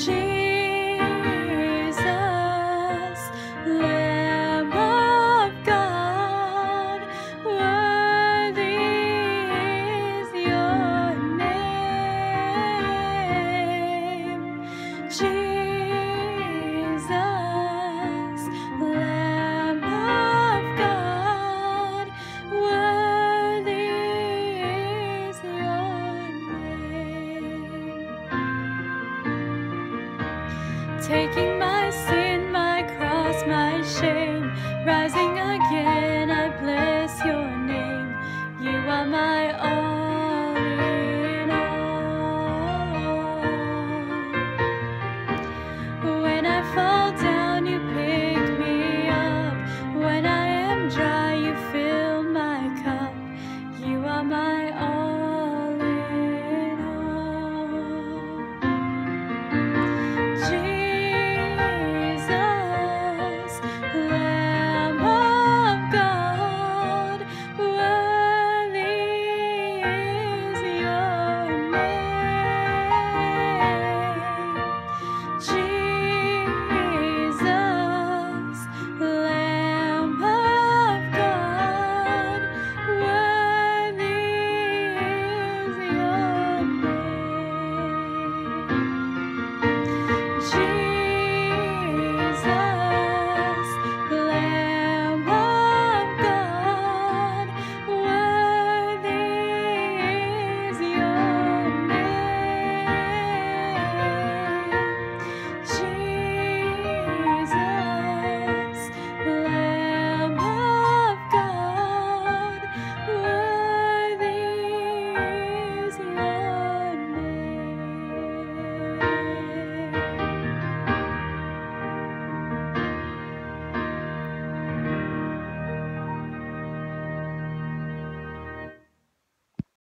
Jesus, taking my sin, my cross, my shame, rising again, I bless your name. You are my own.